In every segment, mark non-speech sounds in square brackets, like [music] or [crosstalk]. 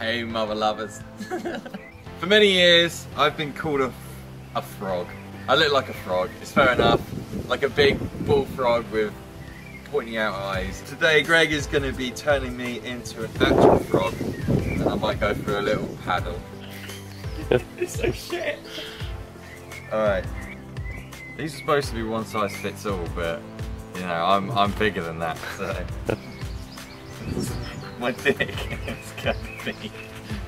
Hey, mother lovers. [laughs] For many years, I've been called a, a frog. I look like a frog, it's fair enough. Like a big bullfrog with pointy out eyes. Today, Greg is going to be turning me into an actual frog, and I might go for a little paddle. it's [laughs] so shit. Alright. These are supposed to be one size fits all, but you know, I'm I'm bigger than that, so [laughs] my dick [laughs] is gonna be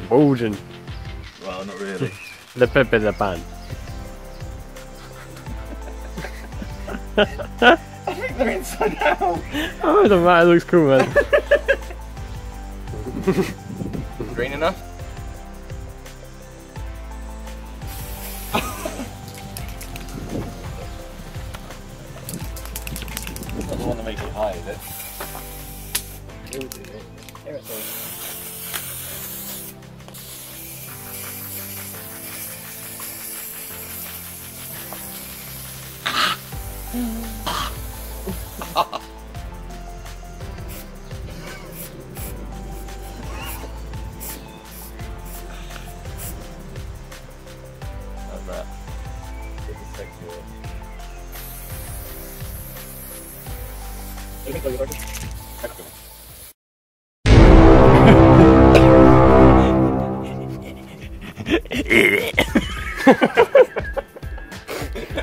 Bulging. well not really. [laughs] The Pepe the Pan. I think they're inside out. Oh, it doesn't matter, it looks cool, man. [laughs] Green enough? Not the one that makes it high, is it? How's [laughs] that? It's a sexy one. Go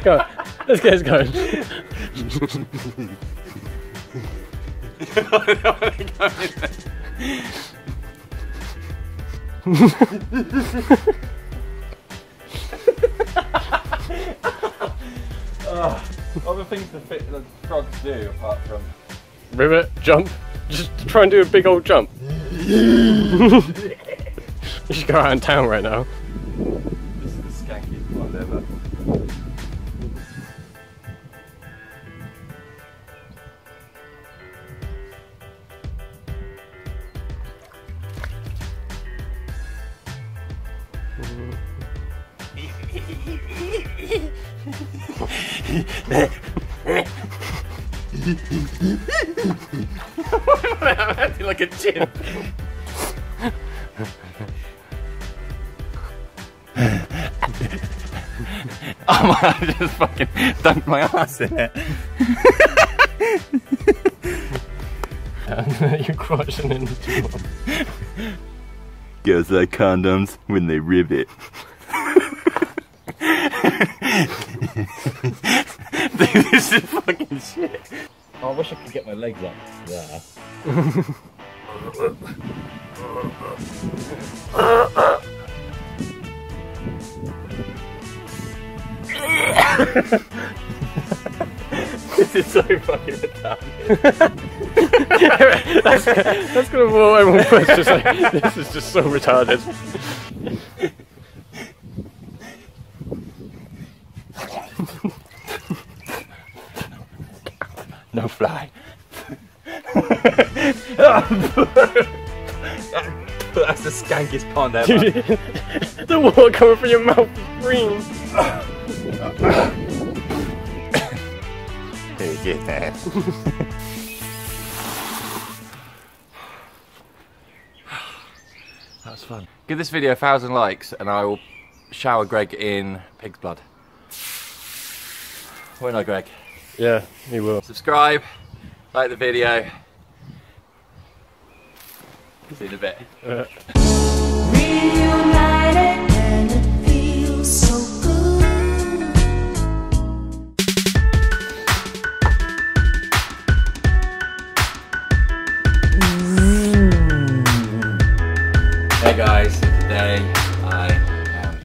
on, let's get this going. [laughs] Other things to fit the frogs do apart from Ribbit, jump. Just try and do a big old jump. [laughs] you should go out in town right now. This is the skankiest one ever. Like a chimp. [laughs] I just fucking dunked my ass in it. [laughs] You're crushing into it. Girls like condoms when they rivet. Dude, [laughs] this is fucking shit. Oh, I wish I could get my legs up there. This is so fucking retarded. that's, that's gonna blow everyone first. Just like, this is just so retarded. No fly. That's the skankiest pond ever. [laughs] the water coming from your mouth is green. [laughs] Hey, get that. That was fun. Give this video a thousand likes and I will shower Greg in pig's blood. Won't I, Greg? Yeah, he will. Subscribe, like the video. See you in a bit. guys. Today